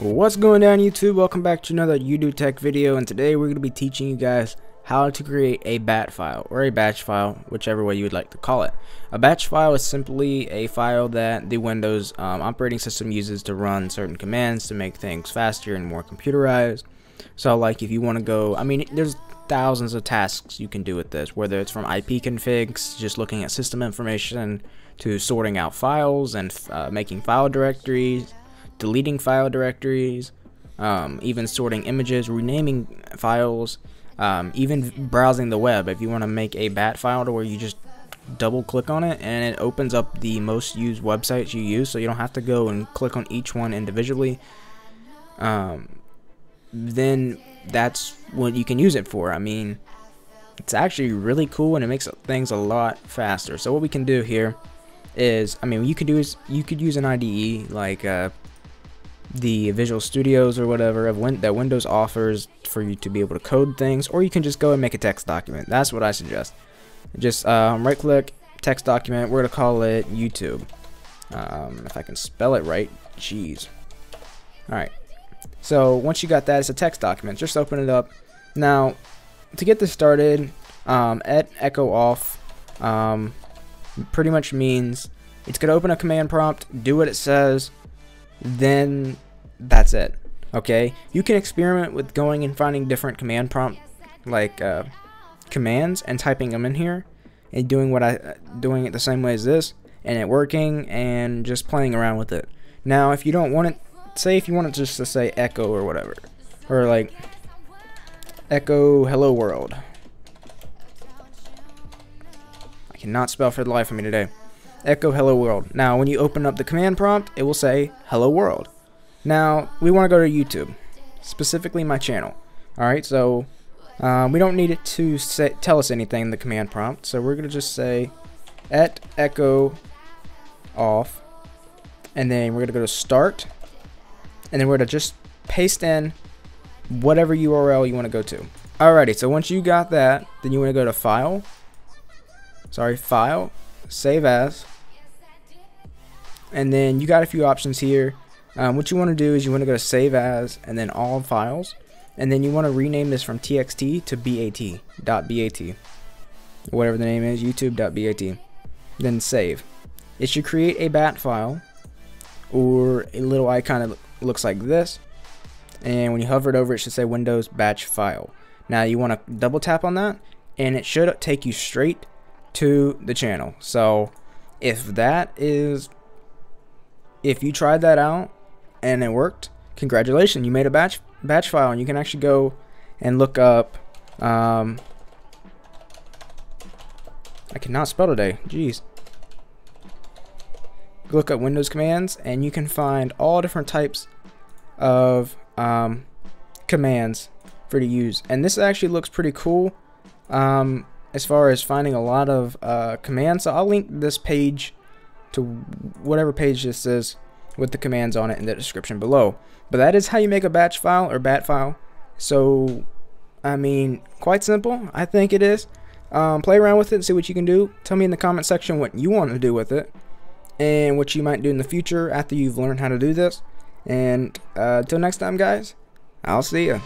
What's going on YouTube? Welcome back to another UDo Tech video and today we're going to be teaching you guys how to create a bat file or a batch file, whichever way you would like to call it. A batch file is simply a file that the Windows um, operating system uses to run certain commands to make things faster and more computerized. So like if you want to go, I mean there's thousands of tasks you can do with this, whether it's from IP configs, just looking at system information, to sorting out files and uh, making file directories, deleting file directories, um, even sorting images, renaming files, um, even browsing the web. If you want to make a bat file to where you just double click on it and it opens up the most used websites you use so you don't have to go and click on each one individually um, then that's what you can use it for I mean it's actually really cool and it makes things a lot faster so what we can do here is I mean you could do is you could use an IDE like uh, the Visual Studios or whatever of win that Windows offers for you to be able to code things, or you can just go and make a text document. That's what I suggest. Just um, right click, text document, we're going to call it YouTube. Um, if I can spell it right, jeez. Alright, so once you got that, it's a text document. Just open it up. Now, to get this started, um, et echo off um, pretty much means it's going to open a command prompt, do what it says, then that's it. Okay, you can experiment with going and finding different command prompt like uh, commands and typing them in here and doing what I doing it the same way as this and it working and just playing around with it. Now, if you don't want it, say if you want it just to say echo or whatever, or like echo hello world. I cannot spell for the life of me today echo hello world. Now, when you open up the command prompt, it will say hello world. Now, we want to go to YouTube, specifically my channel. Alright, so uh, we don't need it to say, tell us anything in the command prompt, so we're going to just say et echo off, and then we're going to go to start, and then we're going to just paste in whatever URL you want to go to. Alrighty, so once you got that, then you want to go to File, sorry, File, Save As, and then you got a few options here. Um, what you want to do is you want to go to Save As and then All Files, and then you want to rename this from TXT to BAT, .bat, whatever the name is, YouTube.bat. Then save. It should create a BAT file, or a little icon that looks like this, and when you hover it over, it should say Windows Batch File. Now you want to double tap on that, and it should take you straight to the channel. So if that is if you tried that out and it worked, congratulations, you made a batch batch file and you can actually go and look up um, I cannot spell today. Jeez. Look up Windows commands and you can find all different types of um, commands for to use. And this actually looks pretty cool um, as far as finding a lot of uh, commands. So I'll link this page to whatever page this is with the commands on it in the description below. But that is how you make a batch file or bat file. So, I mean, quite simple. I think it is. Um, play around with it and see what you can do. Tell me in the comment section what you want to do with it and what you might do in the future after you've learned how to do this. And uh, until next time, guys, I'll see you.